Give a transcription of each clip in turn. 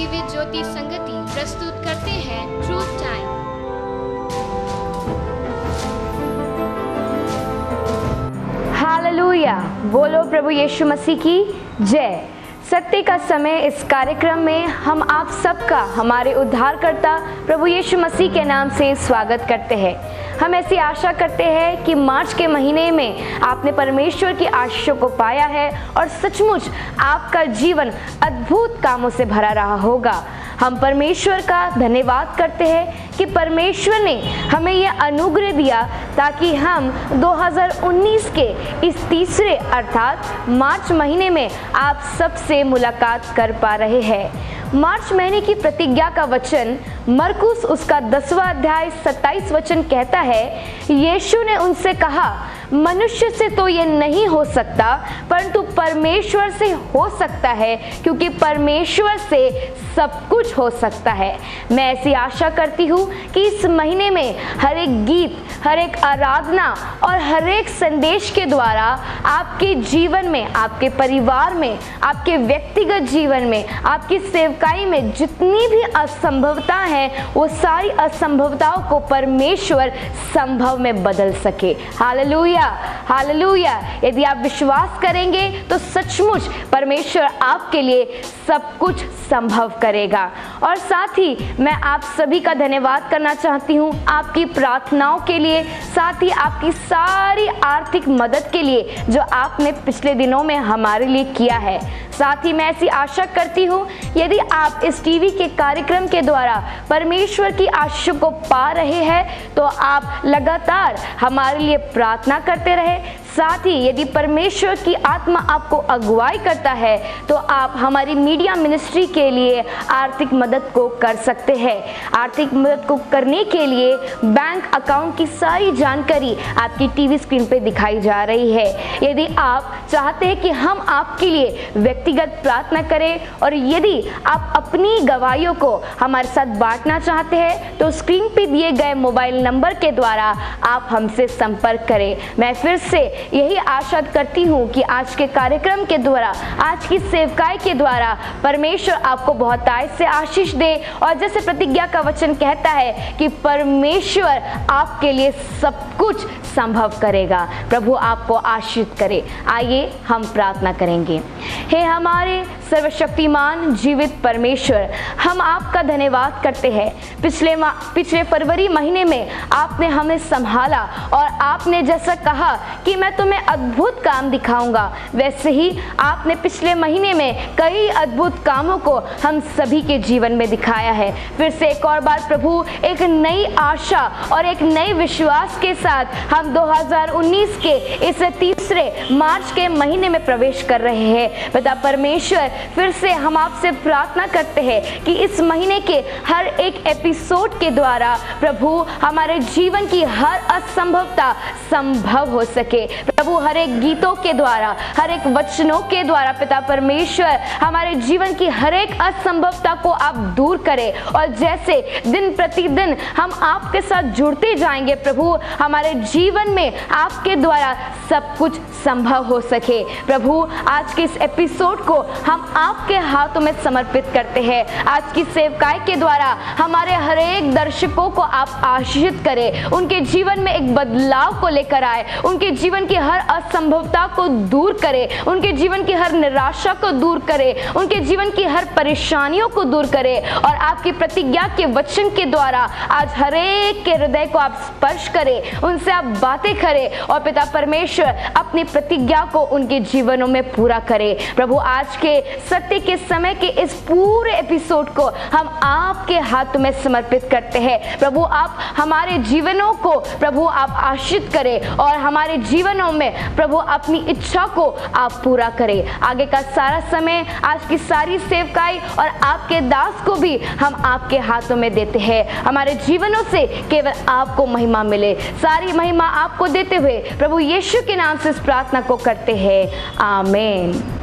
दिव्य ज्योति संगति प्रस्तुत करते हैं ट्रूथ टाइम हालेलुया बोलो प्रभु यीशु मसीह की जय। सत्य का समय इस कार्यक्रम में हम आप सबका, हमारे उद्धारकर्ता प्रभु यीशु मसीह के नाम से स्वागत करते हैं। हम ऐसी आशा करते हैं कि मार्च के महीने में आपने परमेश्वर की आशीषों को पाया है और सचमुच आपका जीवन अद्भुत कामों से भरा रहा होगा। हम परमेश्वर का धन्यवाद करते हैं कि परमेश्वर ने हमें यह अनुग्रह दिया ताकि हम 2019 के इस तीसरे अर्थात मार्च महीने में आप सबसे मुलाकात कर पा रहे हैं। मार्च महीने की प्रतिज्ञा का वचन, मरकुस उसका दसवा अध्याय 27 वचन कहता है, यीशु ने उनसे कहा मनुष्य से तो ये नहीं हो सकता, परंतु परमेश्वर से हो सकता है, क्योंकि परमेश्वर से सब कुछ हो सकता है। मैं ऐसी आशा करती हूँ कि इस महीने में हर एक गीत, हर एक आराधना और हर एक संदेश के द्वारा आपके जीवन में, आपके परिवार में, आपके व्यक्तिगत जीवन में, आपकी सेवकाई में जितनी भी असंभवता है, वो सारी असंभवताओं को परमेश्वर संभव में बदल सके। हालेलुया। हालेलुया यदि आप विश्वास करेंगे तो सचमुच परमेश्वर आपके लिए सब कुछ संभव करेगा। और साथ ही मैं आप सभी का धन्यवाद करना चाहती हूँ आपकी प्रार्थनाओं के लिए, साथ ही आपकी सारी आर्थिक मदद के लिए जो आपने पिछले दिनों में हमारे लिए किया है। साथ ही मैं ऐसी आशा करती हूँ, यदि आप इस टीवी के कार्यक्रम के द्वारा परमेश्वर की आशीष को पा रहे हैं तो आप लगातार हमारे लिए प्रार्थना करते रहे साथ ही यदि परमेश्वर की आत्मा आपको अगुवाई करता है तो आप हमारी मीडिया मिनिस्ट्री के लिए आर्थिक मदद को कर सकते हैं। आर्थिक मदद को करने के लिए बैंक अकाउंट की सारी जानकारी आपकी टीवी स्क्रीन पे दिखाई जा रही है। यदि आप चाहते हैं कि हम आपके लिए व्यक्तिगत प्रार्थना करें, और यदि आप अपनी गवाहियों को हमारे साथ बांटना चाहते हैं तो स्क्रीन पे दिए गए मोबाइल नंबर के द्वारा आप हमसे संपर्क करें। मैं फिर से यही आशा करती हूँ कि आज के कार्यक्रम के द्वारा, आज की सेवकाई के द्वारा परमेश्वर आपको बहुत आय से आशीष दे और जैसे प्रतिज्ञा का वचन कहता है कि परमेश्वर आपके लिए सब कुछ संभव करेगा। प्रभु आपको आशीष करे। आइए हम प्रार्थना करेंगे। हे हमारे सर्वशक्तिमान जीवित परमेश्वर, हम आपका धन्यवाद करते हैं। पिछले पिछले फरवरी महीने में आपने हमें संभाला और आपने जैसा कहा कि मैं तुम्हें अद्भुत काम दिखाऊँगा, वैसे ही आपने पिछले महीने में कई अद्भुत कामों को हम सभी के जीवन में दिखाया है। फिर से एक और बार प्रभु, एक नई आशा और एक नए विश्वास के साथ हम 2019 के इस तीसरे मार्च के महीने में प्रवेश कर रहे हैं। पिता परमेश्वर फिर से हम आपसे प्रार्थना करते हैं कि इस महीने के हर एक एपिसोड के द्वारा प्रभु हमारे जीवन की हर असंभवता संभव हो सके। प्रभु, हर एक गीतों के द्वारा, हर एक वचनों के द्वारा, पिता परमेश्वर, हमारे जीवन की हर एक असंभवता को आप दूर करें। और जैसे दिन प्रतिदिन हम आपके साथ जुड़ते जाएँगे, प्रभु, हमारे जीवन में आपके द्वारा सब कुछ संभव हो सके। प्रभु, आज के इस एपिसोड को हम आपके हाथों में समर्पित करते हैं। आज की सेवकाई के द्वारा हमारे हर एक दर्शकों को आप आशीषित करें। उनके जीवन में एक बदलाव को लेकर आए। उनके जीवन की हर असंभवता को दूर करे, उनके जीवन की हर निराशा को दूर करे, उनके जीवन की हर परेशानियों को दूर करे और आपकी प्रतिज्ञा के वचन के द्वारा आज हर एक के हृदय को आप स्पर्श करें, उनसे आप बातें करें और पिता परमेश्वर अपनी प्रतिज्ञा को उनके जीवनों में पूरा करे। प्रभु, आज के सत्य के समय के इस पूरे एपिसोड को हम आपके हाथ में समर्पित करते हैं। प्रभु, आप हमारे जीवनों को, प्रभु, आप आश्रित करें और हमारे जीवनों में प्रभु अपनी इच्छा को आप पूरा करें। आगे का सारा समय आज की सारी सेवकाई और आपके दास को भी हम आपके हाथों में देते हैं। हमारे जीवनों से केवल आपको महिमा मिले। सारी महिमा आपको देते हुए प्रभु यीशु के नाम से इस प्रार्थना को करते हैं। आमेन।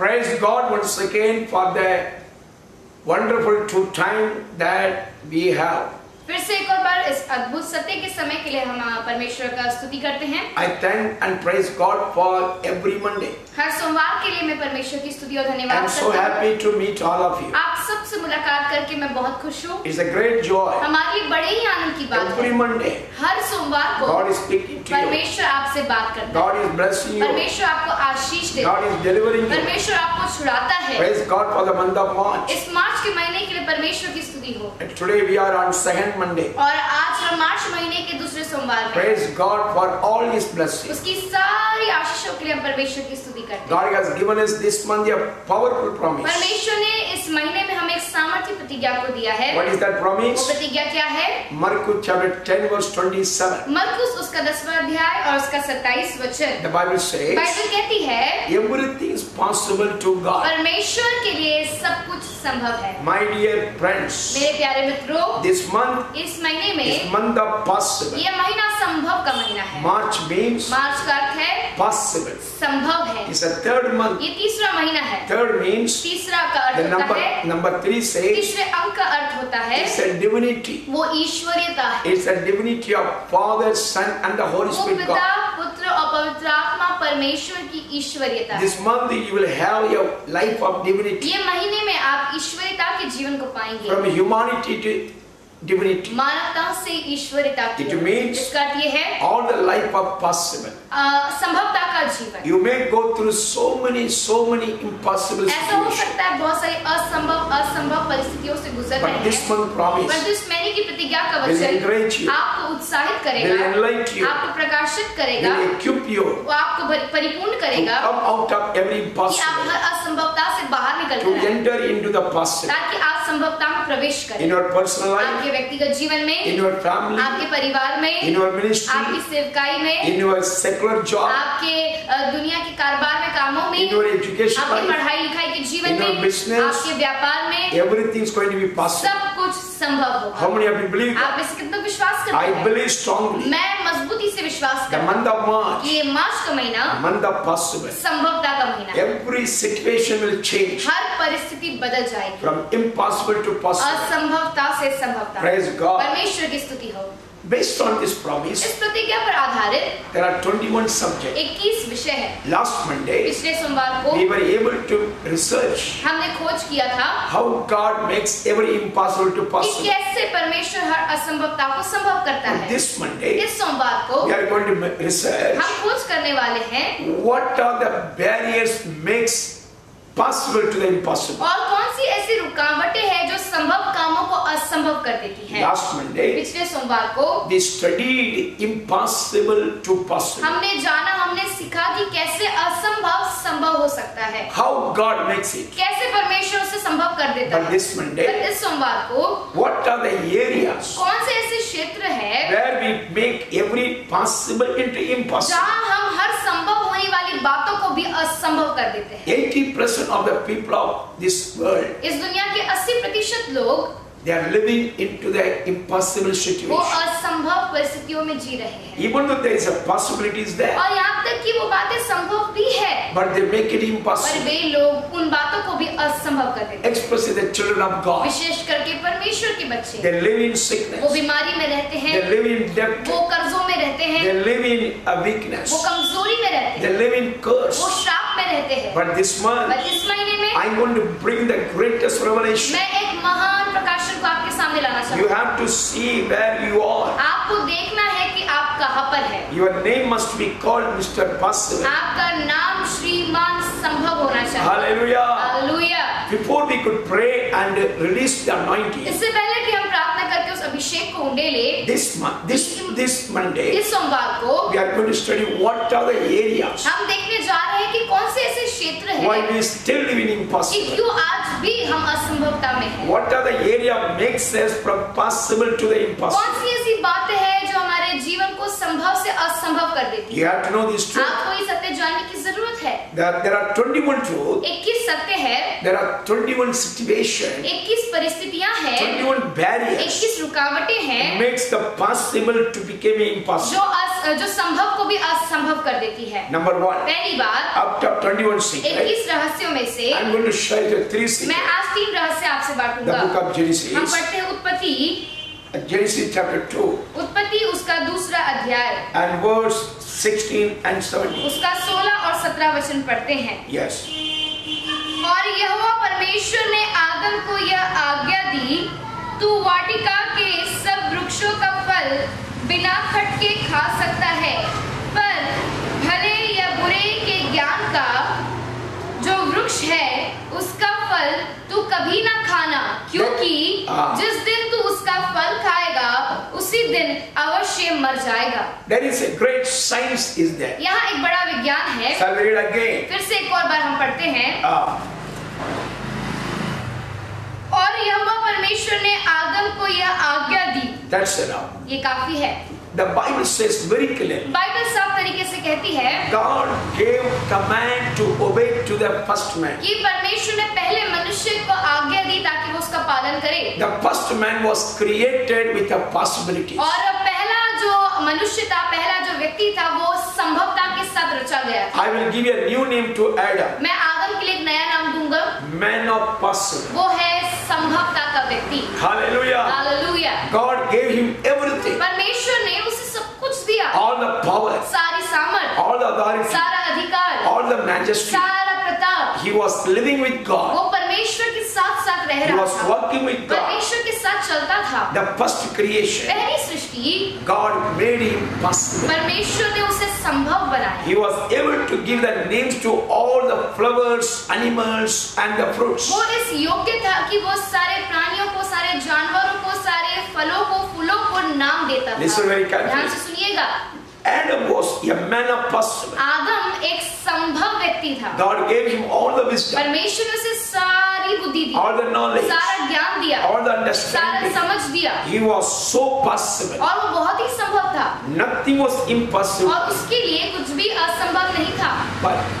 Praise God once again for the wonderful two time that we have. फिर से एक और बार इस अद्भुत सत्य के समय के लिए हम परमेश्वर का स्तुति करते हैं I thank and praise God for every Monday. हर सोमवार के लिए मैं परमेश्वर की स्तुति और I'm धन्यवाद so करता हूँ happy to meet all of you. आप सबसे मुलाकात करके मैं बहुत खुश हूँ। इट्स अ ग्रेट जॉय हमारे लिए बड़े ही आनंद की बात है। मंडे हर सोमवार को गॉड स्पीकिंग परमेश्वर आपसे बात करता है। गॉड इज़ ब्लेसिंग यू परमेश्वर आपको आशीष देता गॉड इज़ डिलीवरिंग परमेश्वर आपको छुड़ाता है। Praise God for the month of March इस मार्च के महीने के लिए परमेश्वर की स्तुति हो। Today we are on second Monday और आज हम मार्च महीने के दूसरे सोमवार Praise God for all His blessings. उसकी सारी आशीषों के लिए हम परमेश्वर की स्तुति करते हैं God has given us this month a powerful promise. परमेश्वर ने इस महीने में हमें एक सामर्थ्य प्रतिज्ञा को दिया है What is that promise? वो प्रतिज्ञा क्या है Mark chapter 10 verse 27. मरकुस उसका दसवां अध्याय और उसका सत्ताईस वचन The Bible says, बाइबल कहती है everything is possible to God. परमेश्वर के लिए सब कुछ संभव है My dear friends, मेरे प्यारे मित्रों this month इस महीने में is month of possible. यह महीना महीना संभव का महीना है। मार्च मीन मार्च का अर्थ है पॉसिबल संभव है। इस थर्ड मंथ ये तीसरा महीना है। थर्ड मीन तीसरा का अर्थ होता है। नंबर थ्री से तीसरे अंक का अर्थ होता है। इट्स डिविनिटी वो ईश्वरीयता है। It's divinity of father son and the holy spirit God पुत्र और पवित्र आत्मा परमेश्वर की ईश्वरीयता this month you will have your life of divinity ये महीने में आप ईश्वरीयता के जीवन को पाएँगे। From humanity to divinity. मानवता से ईश्वरीयता की It ओर। means- इसका अर्थ ये है All the life of possible. अ, संभवता का जीवन You may go through so many, so many impossible ऐसा हो सकता है बहुत सारी असंभव असंभव परिस्थितियों से गुजर But रहे this हैं month promise परंतु इस महीने की प्रतिज्ञा का वचन आपको उत्साहित करेगा आपको प्रकाशित करेगा equip you वो आपको परिपूर्ण to come out of every कि आप हर असंभवता से बाहर निकल to enter into the possible ताकि आप संभवता में प्रवेश करें। इन पर्सनल लाइफ आपके व्यक्तिगत जीवन में इन फैमिली आपके परिवार में इन मिनिस्ट्री आपकी सेवकाई में इन सेक्युलर जॉब आपके दुनिया के कारोबार में कामों में इन एजुकेशन आपकी पढ़ाई लिखाई के जीवन में आपके व्यापार में everything is going to be possible संभव How होगा many of you believe that? आप इसे कितना विश्वास करते हैं I believe strongly. मैं मजबूती से विश्वास The month of March, ये मार्च का महीना month of possible. संभवता का महीना Every situation will change हर परिस्थिति बदल जाएगी from impossible to possible. असंभवता से संभवता Praise God. परमेश्वर की स्तुति हो Based on this promise, इस प्रतिज्ञा पर आधारित there are 21 subjects. 21 विषय है Last Monday, पिछले सोमवार को we were able to research हमने खोज किया था how God makes every impossible to possible. कि कैसे परमेश्वर हर असंभवता को संभव करता है this Monday, इस सोमवार को we are going to research हम खोज करने वाले हैं what are the barriers makes possible to the impossible. और कौन सी ऐसी रुकावटें हैं जो संभव कामों को असंभव कर देती हैं Last Monday, पिछले सोमवार को we studied impossible to possible. हमने जाना हमने सीखा कि कैसे असंभव संभव हो सकता है How God makes it. कैसे परमेश्वर उसे संभव कर देता But है this Monday, पर इस सोमवार को what are the areas कौन से ऐसे क्षेत्र है where we make every possible into impossible? जहाँ हम हर संभव होने वाली बातों को भी असंभव कर देते हैं 80% of the people of this world, इस दुनिया के 80 प्रतिशत लोग they are living into the impossible situation. वो असंभव परिस्थितियों में जी रहे हैं Even though there is a possibility is there, और यहाँ तक कि वो बातें संभव भी है but they make it impossible. पर वे लोग उन बातों को असंभव कर देते Especially the children of God. विशेष करके परमेश्वर के बच्चे They live in sickness वो बीमारी में रहते हैं They live in debt. वो कर्जों में रहते हैं They live in a weakness. वो कमज़ोरी में रहते हैं They live in curse वो श्राप में रहते हैं But this month, पर इस महीने में I'm going to bring the greatest revelation. मैं एक महान प्रकाशन को आपके सामने लाना You चाहता हूँ have to see where you are. आपको देखना है कि आप कहाँ पर है Your name must be called Mr. Possible. आपका नाम श्रीमान संभव होना चाहिए Hallelujah. Hallelujah Before we could pray and release the anointing, इससे पहले कि हम प्रार्थना करके उस अभिषेक को उंडे ले this month, this this Monday, इस सोमवार को we are going to study what are the areas हम देखने जा रहे हैं कि कौन से ऐसे क्षेत्र why हैं we still live in कि impossible. क्यों आज भी हम असंभवता में हैं What are the area makes us from possible to the कौन impossible? सी ऐसी बातें हैं जो हमारे जीवन को संभव से असंभव कर देती है आपको ये सत्य जानने की ज़रूरत है। है। है। There are 21 परिस्थितियाँ हैं। रुकावटें हैं। जो जो संभव को भी असंभव कर देती है नंबर वन पहली बात अब तक ट्वेंटी वन सिक्स इक्कीस रहस्यों में से मैं आज तीन रहस्य आपसे बात करूँगा हम पढ़ते हैं उत्पत्ति Genesis chapter 2, उत्पत्ति उसका दूसरा अध्याय and verse 16 and 17. उसका 16 और 17 वचन पढ़ते हैं Yes. और यहोवा परमेश्वर ने आदम को यह आज्ञा दी तू वाटिका के सब वृक्षों का फल बिना खटके खा सकता है पर भले या बुरे के ज्ञान का जो वृक्ष है उसका फल तू कभी ना खाना क्योंकि हाँ। जिस दिन तू उसका फल खाएगा उसी दिन अवश्य मर जाएगा There is a great science is there. यहाँ एक बड़ा विज्ञान है Shall we read again? फिर से एक और बार हम पढ़ते हैं Ah, और यहोवा परमेश्वर ने आदम को यह आज्ञा दी that's enough. ये काफ़ी है The Bible says very clearly. Bible साफ़ तरीके से कहती है God gave command to obey to the first man. कि परमेश्वर ने पहले मनुष्य को आज्ञा दी ताकि वो उसका पालन करे The first man was created with a possibility. और पहला जो मनुष्य था पहला जो व्यक्ति था वो संभवता के साथ रचा गया था I will give a new name to Adam, मैं आदम के लिए एक नया नाम दूँगा man of possible. वो है संभवता का व्यक्ति। Hallelujah hallelujah God give him everything परमेश्वर ने उसे सब कुछ दिया। ऑल द पावर सारी सामर्थ्य all the authority, सारा अधिकार all the majesty. सारा Pratap He was living with God. वो परमेश्वर के साथ साथ रह रहा था He was था working with God. परमेश्वर के साथ चलता था the first creation, पहली सृष्टि God made him possible. परमेश्वर ने उसे संभव बनाया He was able to give the names to all the flowers, animals, and the fruits. वो इस योग्य था कि वो सारे प्राणियों को सारे जानवरों को सारे फलों को फूलों को नाम देता Listen very था carefully. ध्यान से सुनिएगा Adam was a man of possible. आदम एक संभव व्यक्ति था God gave him all the wisdom, परमेश्वर ने उसे सारी बुद्धि दी all the knowledge, सारा ज्ञान दिया all the understanding. सारा समझ दिया He was so possible. और वो बहुत ही संभव था Nothing was impossible. और उसके लिए कुछ भी असंभव नहीं था But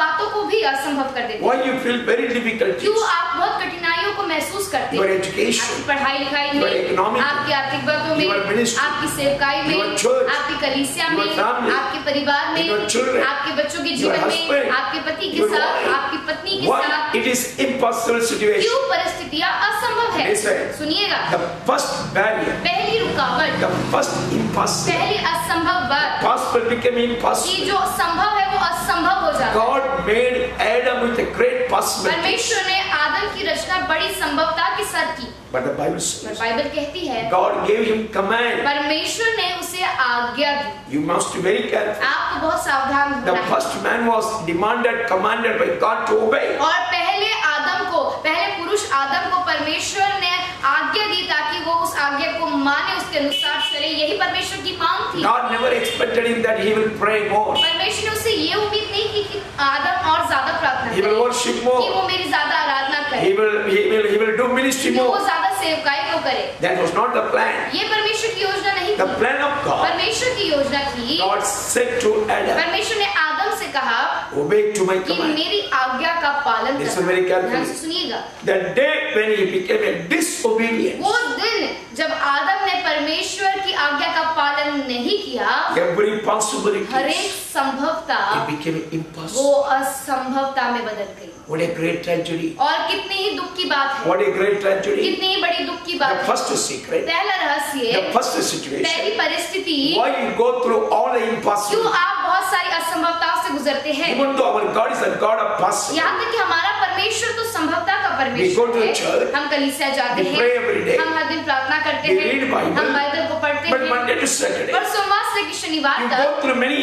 बातों को भी असंभव कर देते हैं you feel very difficult? क्यों आप बहुत कठिनाइयों को महसूस करते हैं? Your education, आपकी पढ़ाई लिखाई में आपकी आर्थिक बातों में आपकी सेवकाई में आपकी कलीसिया में आपके परिवार में आपके बच्चों के जीवन में आपके पति के साथ आपकी पत्नी के साथ it is impossible situation? क्यों परिस्थितियाँ असंभव है सुनिएगा The first barrier, पहली रुकावट the first impossible, पहली असंभव बात possible became impossible. जो संभव है संभव हो जाता God made Adam with a great possibility परमेश्वर ने आदम की रचना बड़ी संभवता के साथ की। बट द बाइबल बाइबल कहती है गॉड गेव हिम कमांड परमेश्वर ने उसे आज्ञा दी। You must be very careful आप तो बहुत सावधान the first man was demanded commanded by God to obey और पहले आदम को पहले पुरुष आदम को परमेश्वर ने आज्ञा दी ताकि वो उस आज्ञा को माने उसके अनुसार चले। यही परमेश्वर की मांग थी। God never expected him that he will pray more. परमेश्वर ने उससे ये उम्मीद नहीं की कि आदम और ज़्यादा प्रार्थना He will करे worship कि वो मेरी ज़्यादा आराधना करे। He will, he will, he will do ministry कि वो ज़्यादा सेवकाई को करे? That was not the plan. ये परमेश्वर की योजना नहीं The थी। plan of God. परमेश्वर की योजना थी। God said to Adam, परमेश्वर ने कहा मेरी आज्ञा का पालन सुनिएगा। वो दिन जब आदम ने परमेश्वर की आज्ञा का पालन नहीं किया हर एक संभवता वो असंभवता में बदल गई। और कितनी ही दुख की बात है। कितनी ही बड़ी दुख की बात है। पहला रहस्य पहली परिस्थिति क्यों आप बहुत सारी असंभवताओं से गुजरते हैं? इवन दो तक कि हमारा परमेश्वर तो संभवता का परमेश्वर है। हम कलीसिया जाते हैं। हम हर दिन प्रार्थना करते हैं। हम बाइबल को पढ़ते but हैं Monday to Saturday, पर सोमवार से लेकर शनिवार you तक go through many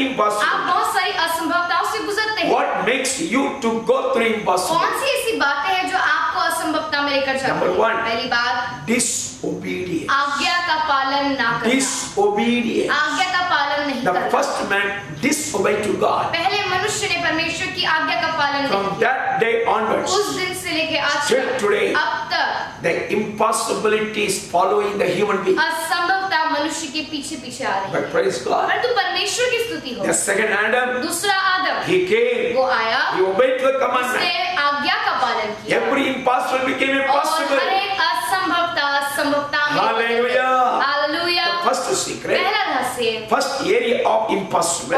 आप. बहुत सारी असंभवताओं से गुजरते हैं What makes you to go through impossible? कौन सी ऐसी बातें हैं जो आपको असंभवता में लेकर Number हैं one. पहली बात Disobedience. आज्ञा का पालन ना करना Disobedience. आज्ञा का पालन नहीं The करना first man disobeyed to God. पहले मनुष्य ने परमेश्वर की आज्ञा का पालन नहीं From that day किया onwards, उस दिन से लेके आज Till तक today. अब the impossibilities following the human being. असंभवता मनुष्य के पीछे पीछे आ रही है but praise God. परंतु परमेश्वर की स्तुति हो the second Adam. दूसरा आदम he came. वो आया he obeyed the commandment. उसने आज्ञा का पालन किया every impossible became impossible. और हर एक असंभवता the first secret. First area of impossible.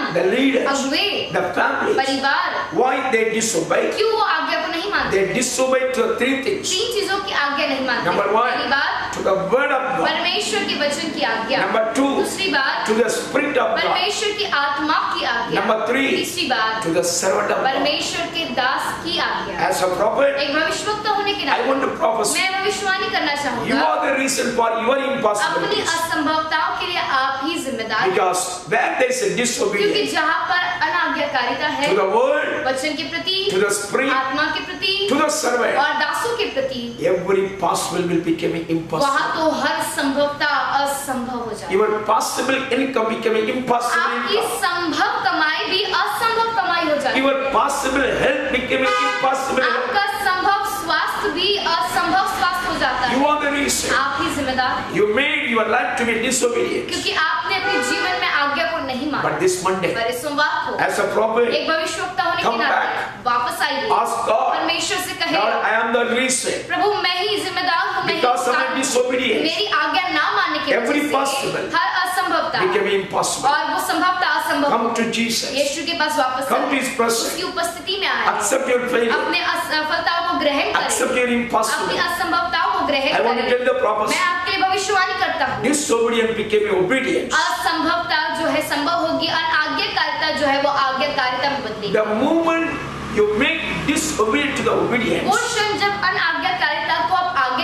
the leaders, अगुए the families. परिवार Why they disobey? क्यों वो आज्ञा को नहीं मानते They disobey to the three things. तीन चीजों की आज्ञा नहीं मानते Number पहली one, बात to the word of God. परमेश्वर के वचन की आज्ञा। नंबर टू दूसरी बात टू द स्पिरिट ऑफ़ परमेश्वर की आत्मा की आज्ञा। नंबर थ्री तीसरी बात टू द सर्वेंट ऑफ़ परमेश्वर के दास की आज्ञा। एज अ प्रॉफिट एक भविष्यवक्ता होने के नाते I want to prophesy. मैं भविष्यवाणी करना चाहूँगा। You are the reason for your impossible. अपनी असंभवताओं के लिए आप ही जिम्मेदार हैं। Because where there is a disobedience क्योंकि जहाँ पर अनाज्ञाकारिता है to the word वचन के प्रति to the spirit आत्मा के प्रति to the servant और दासों के प्रति every possible will become impossible. वहाँ तो हर संभवता असंभव हो जाती even possible income becoming impossible आपकी संभव कमाई भी असंभव कमाई हो जाती even possible health becoming impossible आपका संभव स्वास्थ्य भी असंभव स्वास्थ्य हो जाता है। यू आर द रीजन आप ही जिम्मेदार you made your life to be disobedient क्योंकि आपने अपने जीवन में आज्ञा को नहीं माना। बट दिस मंडे पर इस सोमवार को एज अ प्रॉफिट एक भविष्यवक्ता होने के नाते वापस आइए। परमेश्वर से कहे आई एम द रीजन प्रभु मैं ही जिम्मेदार Because of my disobedience, मेरी आज्ञा ना मानने के every possible हर असंभवता Became impossible. और वो संभवता असंभव Come to Jesus. यीशु के पास वापस Come to his presence. उसकी उपस्थिति में आए Accept your failure. अपने असफलताओं को ग्रहण करें Accept your अपनी असंभवताओं को ग्रहण करें I want to tell the prophecy. मैं आपके लिए भविष्यवाणी करता हूँ Disobedience became obedience. असंभवता जो है संभव होगी और आज्ञाकारिता जो है वो आज्ञाकारिता में बदलेगी The moment you make disobedient to the obedience वो क्षण जब अनाज्ञाकारिता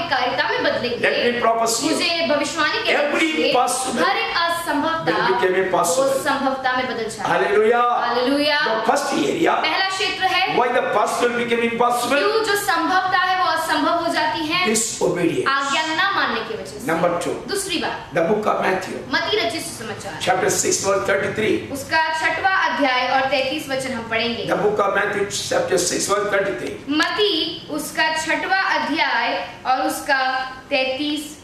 को आप में बदलेंगे. मुझे भविष्यवाणी के हर एक असंभवता संभवता में बदल जाए first area, पहला क्षेत्र है? जो संभवता है संभव हो जाती है आज्ञा न मानने की वजह से। नंबर टू दूसरी बात। द बुक ऑफ़ मैथ्यू मती रचित सुसमाचार। Chapter six word thirty three उसका छठवा अध्याय और तैतीस वचन हम पढ़ेंगे। The book of Matthew chapter six word thirty three मती उसका छठवा अध्याय और उसका तैतीस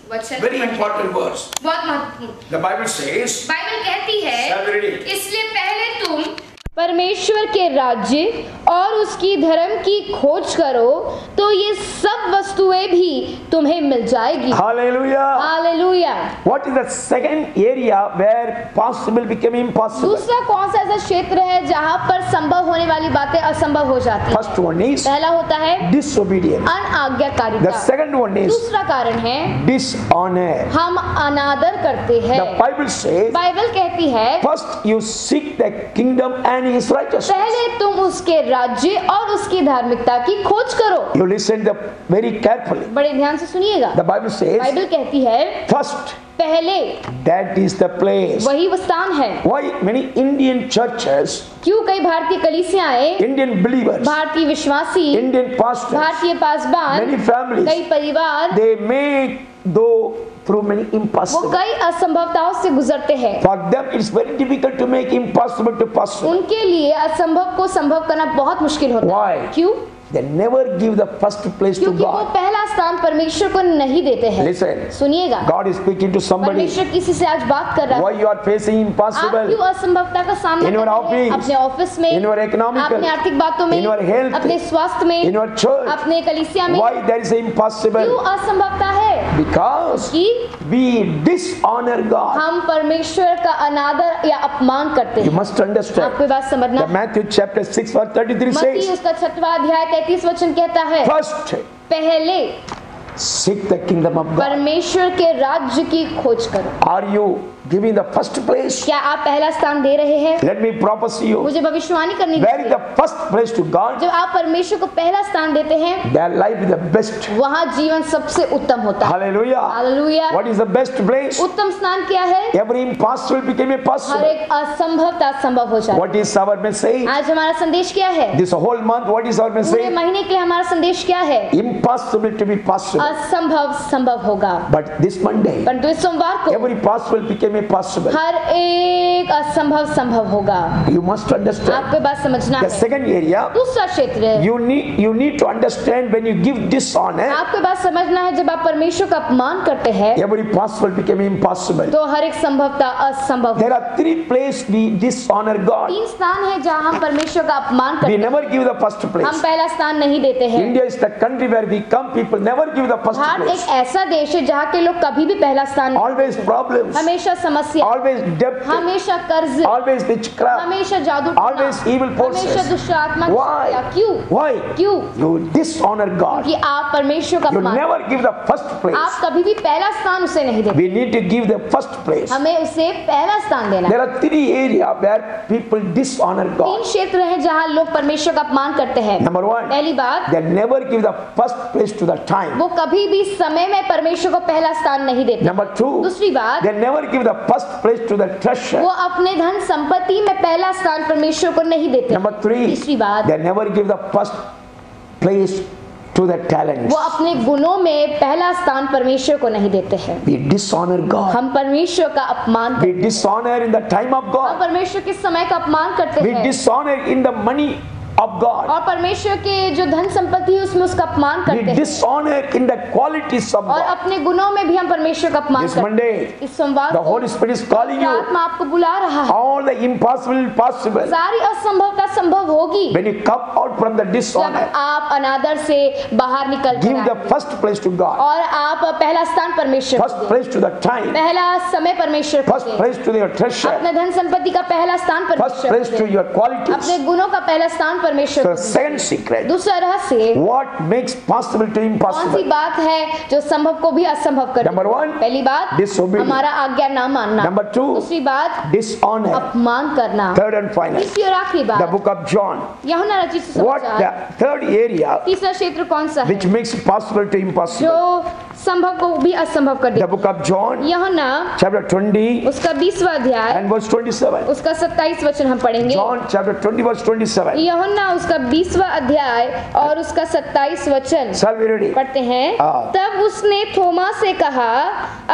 वेरी इंपॉर्टेंट वर्ड बहुत महत्वपूर्ण। बाइबल कहती है इसलिए पहले तुम परमेश्वर के राज्य और उसकी धर्म की खोज करो तो ये सब वस्तुएँ भी तुम्हें मिल जाएगी। Hallelujah hallelujah what is the second area where possible become impossible दूसरा कौन सा ऐसा क्षेत्र है जहाँ पर संभव होने वाली बातें असंभव हो जाती है? फ़र्स्ट वन इज़ पहला होता है डिसोबीडियंस अनआज्ञाकारिता द सेकंड वन इज़ दूसरा कारण है डिसऑनर हम अनादर करते हैं। द बाइबल सेज बाइबल कहती है first you seek the kingdom and and his righteousness. पहले तुम उसके राज्य और उसकी धार्मिकता की खोज करो। You listen the very carefully बड़े ध्यान से सुनिएगा। द बाइबल सेज बाइबल कहती है फ़र्स्ट पहले दैट इज़ द प्लेस वही स्थान है। व्हाई मेनी इंडियन चर्चेस क्यों कई भारतीय कलीसियाएँ इंडियन बिलीवर भारतीय विश्वासी इंडियन पास्टर्स भारतीय पासबान कई परिवार they make do through many वो impossible. कई असंभवताओं से गुजरते हैं For them, it's very difficult to make impossible to possible. उनके लिए असंभव को संभव करना बहुत मुश्किल होता है Why? क्यों They never give the first place to क्योंकि वो God. पहला स्थान परमेश्वर को नहीं देते हैं Listen, सुनिएगा God is speaking to somebody. परमेश्वर किसी से आज बात कर रहा Why you are facing आप impossible? क्यों असंभवता का सामना कर रहे हैं अपने ऑफ़िस में in your economical, अपने आर्थिक बातों में in your health, अपने स्वास्थ्य में In your church, अपने कलिसिया में why there is क्यों impossible? असंभवता है Because कि we dishonor God. हम परमेश्वर का अनादर या अपमान करते हैं must understand. आपको बात समझना Matthew chapter 6 verse 33 मत्ती उसका छठवा अध्याय तैतीस वचन कहता है First, पहले seek the kingdom of God. परमेश्वर के राज्य की खोज करो Are you giving the first place? क्या आप पहला स्थान दे रहे हैं Let me prophesy you. मुझे भविष्यवाणी करनी दीजिए। the first place to God? जब आप परमेश्वर को पहला स्थान देते हैं Their life is the best. वहाँ जीवन सबसे उत्तम होता है Hallelujah. Hallelujah What is the best place? उत्तम स्थान क्या है Every impossible became a her possible. एक असंभवता संभव हो जाए What is our message? आज हमारा संदेश क्या है This whole month, what is our पूरे message? महीने के लिए हमारा संदेश क्या है Impossible to be possible. असंभव संभव होगा But this Monday, परंतु इस सोमवार को every possible became a possible. हर एक असंभव संभव होगा। यू मस्ट अंडरस्टैंड आपके बात समझना है। सेकेंड एरिया दूसरा क्षेत्र you need you need to understand when you give this honour आपके बात समझना है जब आप परमेश्वर का अपमान करते हैं एवरी पॉसिबल बिकेम इम्पॉसिबल तो हर एक संभवता असंभव there are three place we this God तीन स्थान है जहाँ हम परमेश्वर का अपमान करते हैं। Never give the first place हम पहला स्थान नहीं देते हैं। India is the country where we come people never give the first place एक ऐसा देश है जहाँ के लोग कभी भी पहला स्थान ऑलवेज प्रॉब्लम हमेशा समस्या always debt, हमेशा कर्ज always witchcraft. हमेशा जादू Always evil forces. हमेशा दुष्ट आत्मा की Why? क्यों Why? क्यों You dishonor God. कि आप परमेश्वर का You never give the first place. आप कभी भी पहला स्थान उसे नहीं देते We need to give the first place. हमें उसे पहला स्थान देना There are three areas where people dishonor God तीन क्षेत्र हैं जहाँ लोग परमेश्वर का अपमान करते हैं Number one, पहली बात they never give the first place to the time. वो कभी भी समय में परमेश्वर को पहला स्थान नहीं देते Number two, दूसरी बात they never give the first place to the treasure. वो अपने धन संपत्ति में पहला स्थान परमेश्वर को नहीं देते Number three, तीसरी बात they never give the first place to the talents. वो अपने गुणों में पहला स्थान परमेश्वर को नहीं देते हैं We dishonor God. हम परमेश्वर का अपमान करते We dishonor in the time of हम. परमेश्वर के समय का अपमान करते We हैं dishonor in the money of God. और परमेश्वर के जो धन संपत्ति है उसमें उसका अपमान करते हैं dishonor in the qualities of God. और अपने गुणों में भी हम परमेश्वर का अपमान करते हैं Monday, इस सोमवार the Holy Spirit is calling you. आत्मा आपको बुला रहा है All the impossible possible. सारी असंभवता संभव होगी When you come out from the dishonor. जब आप अनादर से बाहर निकल कर give the first place to God. और आप पहला स्थान परमेश्वर को First place to the time. पहला समय परमेश्वर को First place to your treasure. अपने धन संपत्ति का पहला स्थान परमेश्वर First place to your अपने qualities. गुणों का पहला स्थान परमेश्वर दूसरा रहस्य what makes possible to impossible कौन सी बात है जो संभव को भी असंभव कर? नंबर वन पहली बात हमारा आज्ञा ना मानना। नंबर टू दूसरी बात डिसऑनर अपमान करना। थर्ड एंड फाइनल तीसरी और आखिरी बात। बुक ऑफ़ जॉन यूहन्ना रचित सुसमाचार थर्ड एरिया तीसरा क्षेत्र कौन सा है? मेक्स पॉसिबल टू इम्पॉसिबल जो संभव को भी असंभव कर The they book of John, Yahuna chapter 20 उसका बीसवा अध्याय and verse 27. उसका सत्ताईस वचन हम पढ़ेंगे John chapter 20 verse 27. यहुना उसका बीसवा अध्याय और उसका सत्ताईस वचन? पढ़ते हैं हाँ। तब उसने थोमा से कहा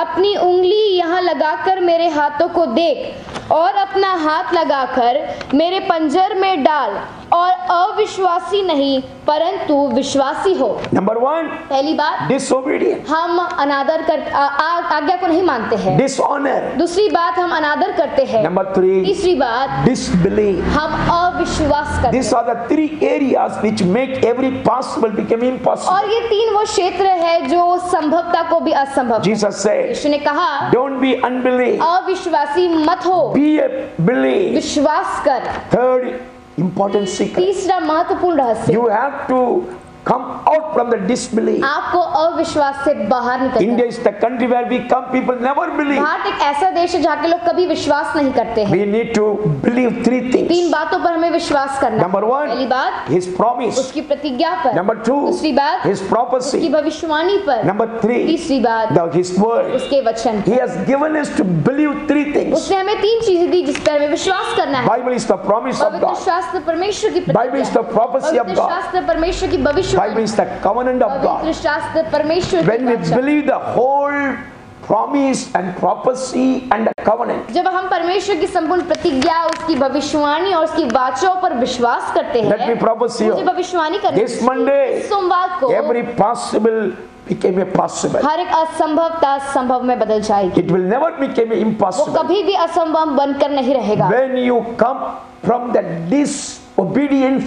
अपनी उंगली यहाँ लगाकर मेरे हाथों को देख और अपना हाथ लगाकर मेरे पंजर में डाल और अविश्वासी नहीं परंतु विश्वासी हो। नंबर वन पहली बात डिसोबीडियंस हम अनादर कर आज्ञा को नहीं मानते हैं। डिसऑनर दूसरी बात हम अनादर करते हैं। नंबर थ्री तीसरी बात डिसबिलीव हम अविश्वास करते this are the three areas which make every possible become impossible और ये तीन वो क्षेत्र है जो संभवता को भी असंभव जीसस से यीशु ने कहा डोंट बी अनबिलीव अविश्वासी मत हो। बी ए बिलीव विश्वास कर। थर्ड इंपॉर्टेंस सीखा तीसरा महत्वपूर्ण रहस्य। You have to come out from the disbelief. आपको अविश्वास से बाहर निकलना India is the country where we come, people never believe. Bharat एक ऐसा देश है जहाँ के लोग कभी विश्वास नहीं करते हैं We need to believe three तीन things. बातों पर हमें विश्वास करना Number है। पहली one, बात His promise. उसकी प्रतिज्ञा पर Number two, दूसरी बात His उसकी prophecy. भविष्यवाणी पर Number three, तीसरी बात the, His word. उसके वचन He has given us to believe three things. उसने हमें तीन चीज़ें दी जिस पर हमें विश्वास करना है Bible is the promise of God. शास्त्र परमेश्वर की Bible is the prophecy of God. शास्त्र परमेश्वर की Bible भविष्यवाणी is the covenant of पवित्र God. शास्त्र परमेश्वर When we की वाचा। believe the whole promise and prophecy and the covenant, जब हम परमेश्वर की संपूर्ण प्रतिज्ञा उसकी भविष्यवाणी और उसकी वाचों पर विश्वास करते let me हैं prophesy मुझे you, भविष्यवाणी करनी this चाहिए। Monday, सोमवार को every possible became a possible. हर एक असंभवता संभव में बदल जाएगी It will never become वो impossible. कभी भी असंभव बनकर नहीं रहेगा When you come from the disobedience,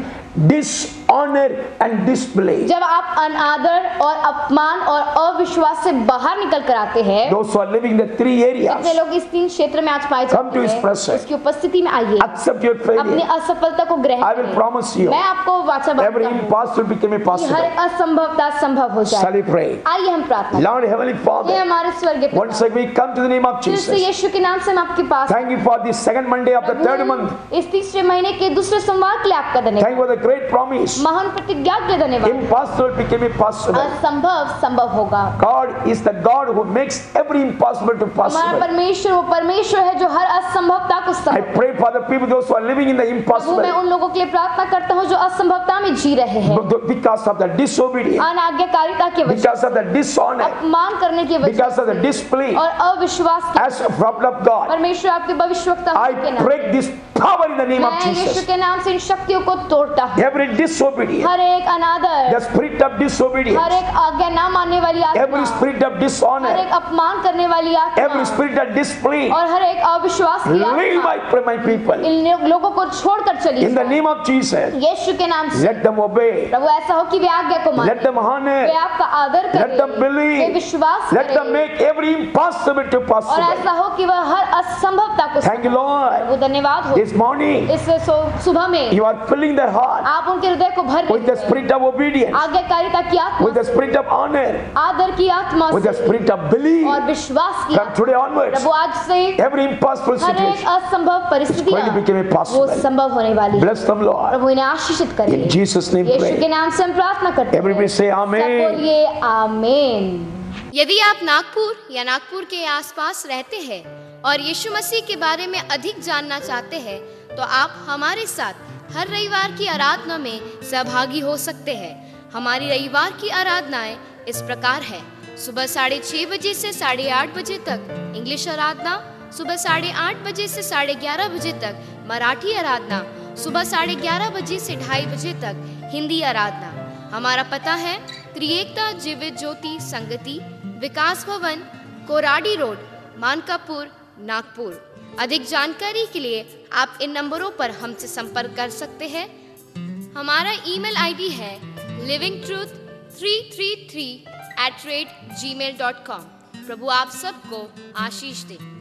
dishonor and disbelief, जब आप अनादर और अपमान और अविश्वास से बाहर निकल कर आते हैं are living the three जितने areas, लोग इस तीन क्षेत्र में आज पाए जाते हैं. उसकी उपस्थिति में आइए accept your अपनी failure. असफलता को ग्रहण will करें promise you, मैं आपको वाचा हूँ impossible became a कि हर असंभवता संभव हो जाए we pray? आइए हम प्रार्थना करें। Lord Heavenly हे हमारे स्वर्गीय पिता again we come to the name of फिर से Jesus. यीशु के नाम से हम आपके पास you for this second Monday of the third month. प्रभु, इस तीसरे महीने के दूसरे सोमवार के लिए आपका धन्यवाद you for the great promise. महान प्रतिज्ञा के धन्यवाद इम्पॉसिबल बिकेम पॉसिबल असंभव संभव होगा। God is the God who makes every impossible to possible हमारा परमेश्वर वो परमेश्वर है जो हर असंभवता को संभव I pray for the people those who are living in the impossible मैं उन लोगों के लिए प्रार्थना करता हूँ जो असंभवता में जी रहे हैं। बिकॉज़ ऑफ़ द डिसोबीडियंस अनाज्ञाकारिता के वजह बिकॉज़ ऑफ़ द डिसऑनर अपमान करने के वजह बिकॉज़ ऑफ़ द डिसबिलीफ और अविश्वास के as a problem of God परमेश्वर आपके भविष्यवक्ता के नाम। से इन शक्तियों को तोड़ता हूँ। हर एक अनादर the spirit of disobedience. Her disobedience, एक आज्ञा ना मानने वाली every spirit of dishonor. हर एक अपमान करने वाली every spirit of disbelief, और हर एक अविश्वास की leave आत्मा my, my people. इन लोगों को छोड़कर चली In the name of Jesus, यीशु के नाम से let them obey. प्रभु ऐसा हो कि वे आज्ञा को माने Let them honor. वे. आपका आदर Let them believe. वे विश्वास Let them make every impossible to और possible. ऐसा हो कि वह हर असंभवता को Thank you, Lord. प्रभु धन्यवाद हो This morning, इस सुबह में you are filling their heart आप उनके हृदय को को भर with the spirit of obedience आज्ञाकारी का क्या with the spirit of honour आदर की आत्मा with the spirit of believe और विश्वास की फ्रॉम टुडे ऑनवर्ड्स प्रभु आज से एवरी इंपॉसिबल सिचुएशन असंभव परिस्थितियाँ वो संभव होने वाली ब्लेस देम लॉर्ड प्रभु इन्हें आशीषित करें। इन जीसस नेम प्रे यीशु के नाम से हम प्रार्थना करते हैं। एवरीबॉडी से आमेन सब बोलिए आमेन। यदि आप नागपुर या नागपुर के आसपास रहते हैं और यीशु मसीह के बारे में अधिक जानना चाहते हैं तो आप हमारे साथ हर रविवार की आराधना में सहभागी हो सकते हैं। हमारी रविवार की आराधनाएँ इस प्रकार है। सुबह साढ़े छः बजे से साढ़े आठ बजे तक इंग्लिश आराधना, सुबह साढ़े आठ बजे से साढ़े ग्यारह बजे तक मराठी आराधना, सुबह साढ़े ग्यारह बजे से ढाई बजे तक हिंदी आराधना। हमारा पता है, त्रिएकता, जीवित ज्योति, संगति, विकास भवन, कोराडी रोड, मानकापुर, नागपुर। अधिक जानकारी के लिए आप इन नंबरों पर हमसे संपर्क कर सकते हैं। हमारा ईमेल आईडी है living truth three three three at rate Gmail dot com प्रभु आप सबको आशीष दे।